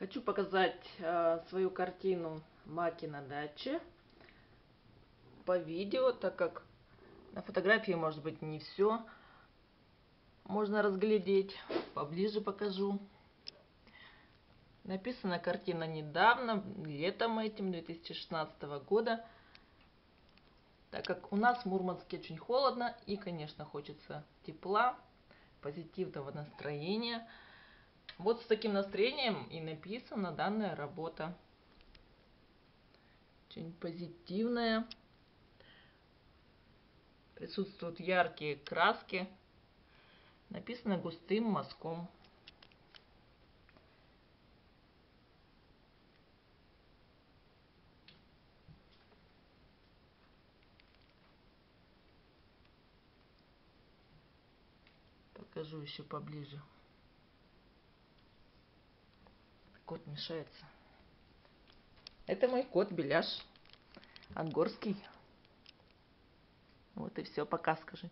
Хочу показать э, свою картину «Маки на даче» по видео, так как на фотографии может быть не все можно разглядеть. Поближе покажу. Написана картина недавно, летом этим 2016 года. Так как у нас в Мурманске очень холодно и, конечно, хочется тепла, позитивного настроения. Вот с таким настроением и написана данная работа. Очень позитивная. Присутствуют яркие краски. Написано густым мазком. Покажу еще поближе. Кот мешается. Это мой кот Беляш. Ангорский. Вот и все, пока скажи.